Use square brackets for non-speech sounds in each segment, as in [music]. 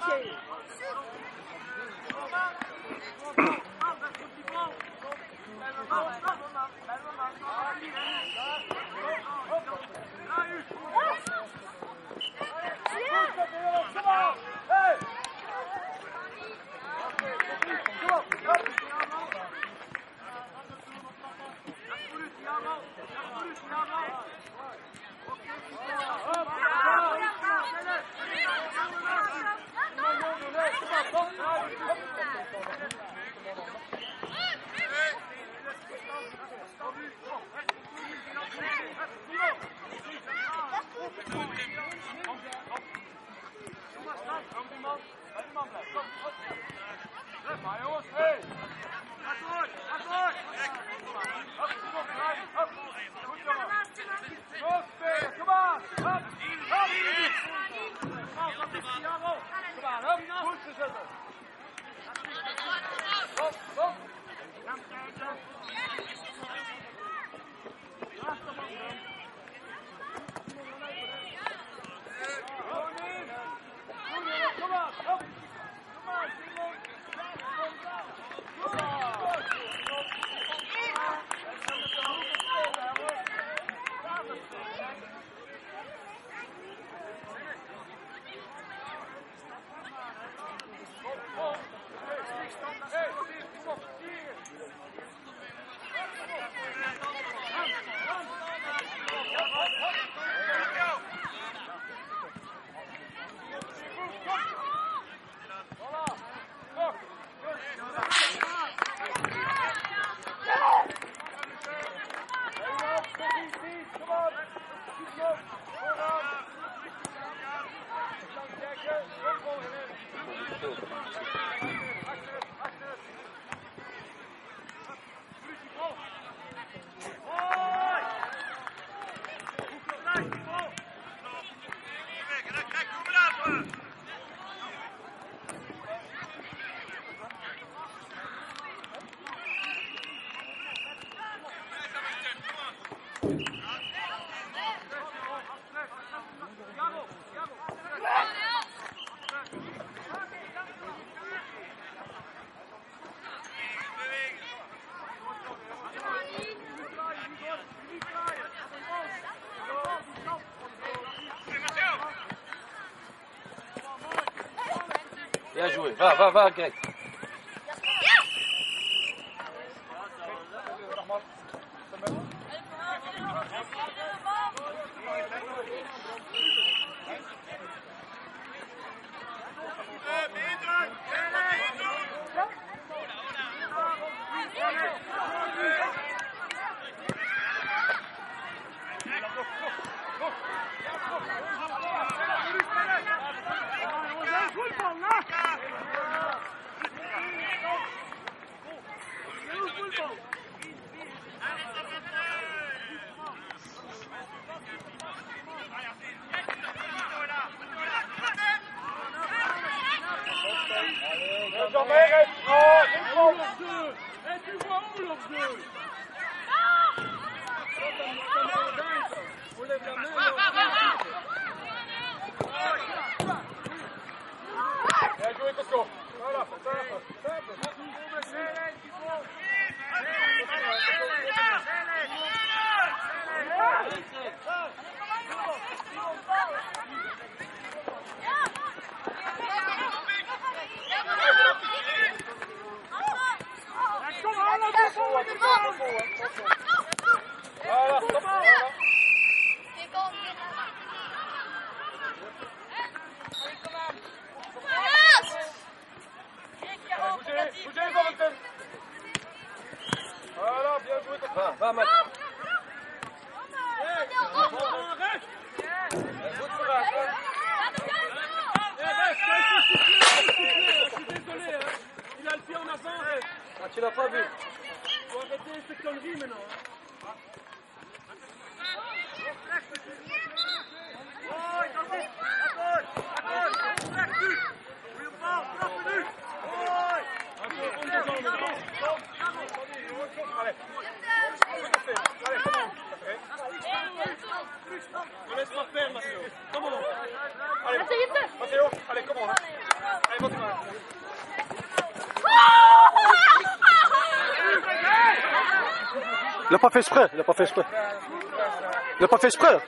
Bravo! Bien joué. Va, va, va, Greg. Tu l'as pas vu. arrêter cette connerie maintenant. Hein. Oh, il Il a pas fait exprès, il a pas fait exprès. Il a pas fait exprès.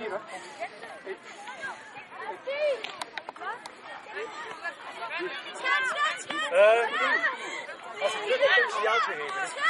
hier, hè? Eh, als ik druk heb, ik te geven.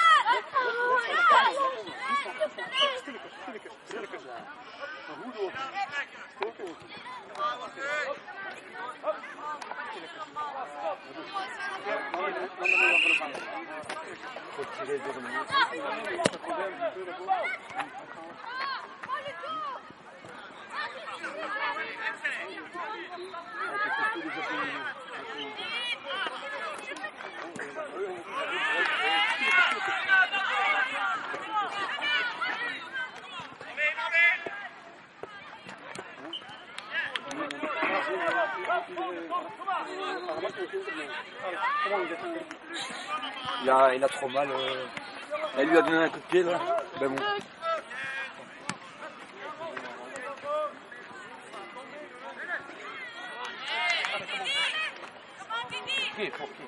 Il a, il a trop mal. euh. Elle lui a donné un coup de pied là. Ben bon. Qui, pour qui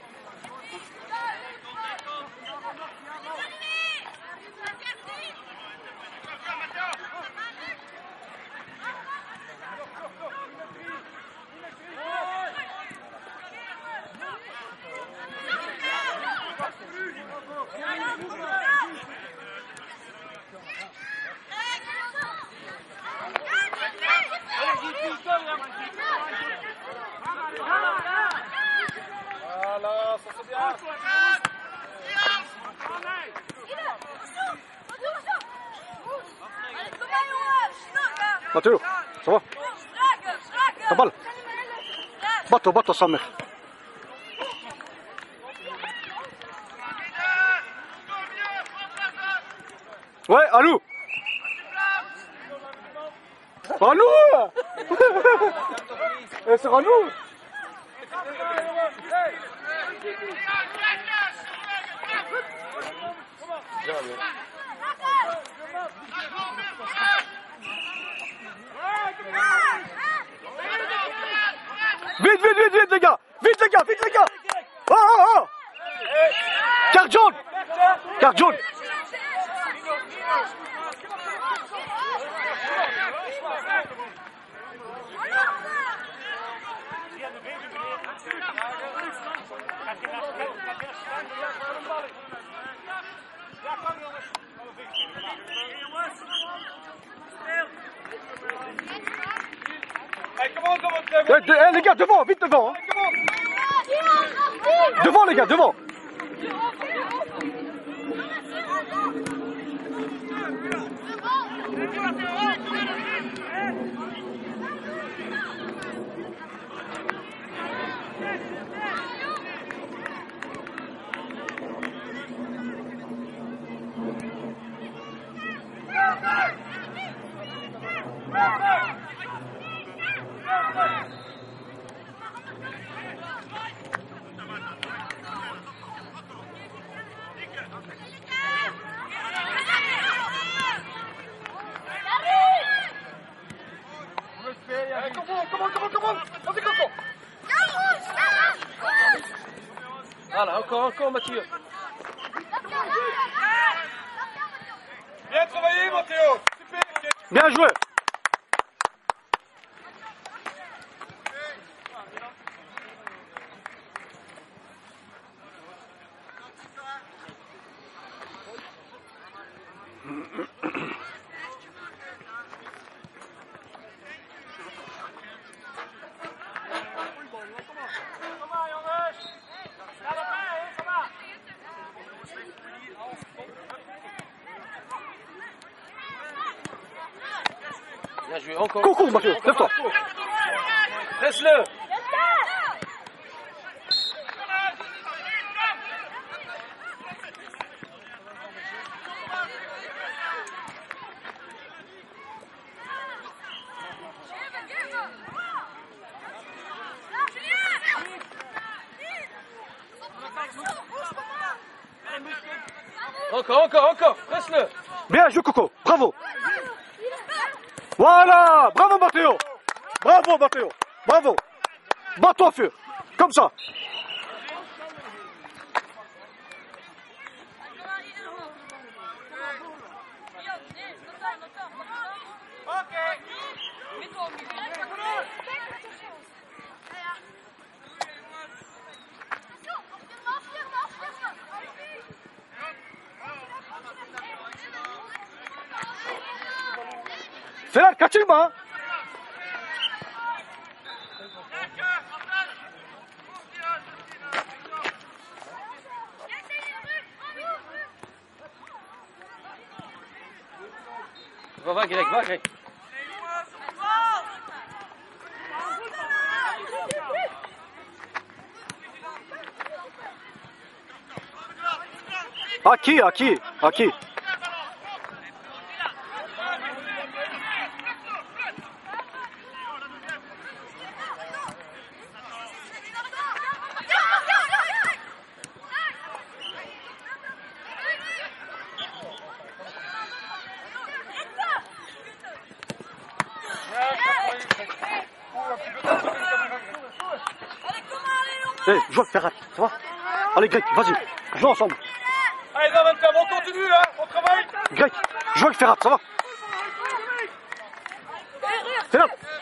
Voilà, ça c'est bien. Matteo, ça va? Ta balle. Batte-toi, batte-toi, sa mère. Ouais, allô? [laughs] Eh, c'est vite, les gars Vite, les gars, vite, les gars Oh, oh, oh Carte jaune Carte jaune Eh, eh, les gars, devant, vite devant hein. Devant, les gars, devant Voilà, encore, Bien joué, encore. Cours, cours, lève-toi. Laisse-le. Encore, encore, encore, presse-le Bien joué Coco, bravo voilà. Bravo, Matteo. Bravo, Matteo. Bravo. Bats-toi, feu. Comme ça. Ferhat kaçırma. Va, va, Greg, va, Greg. À qui joue avec Ferhat, ça va Allez, Greg, vas-y, joue ensemble. Allez, dans 20 on continue là, on travaille. Greg, joue avec Ferhat, ça va Ferhat Gauche